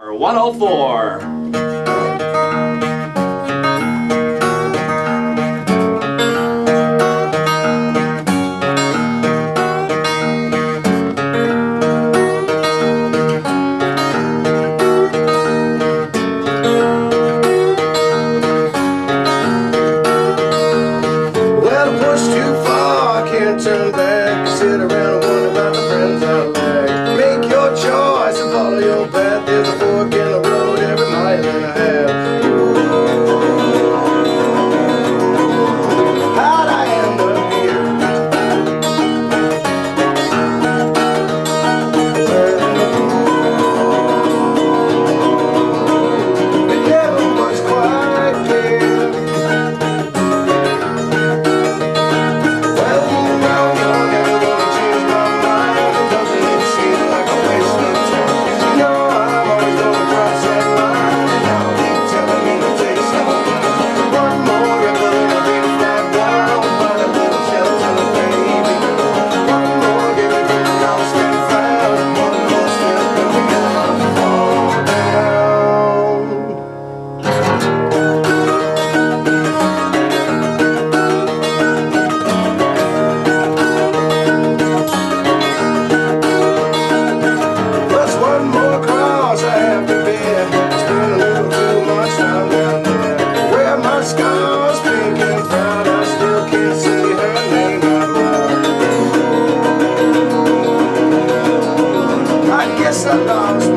104. Guess lost.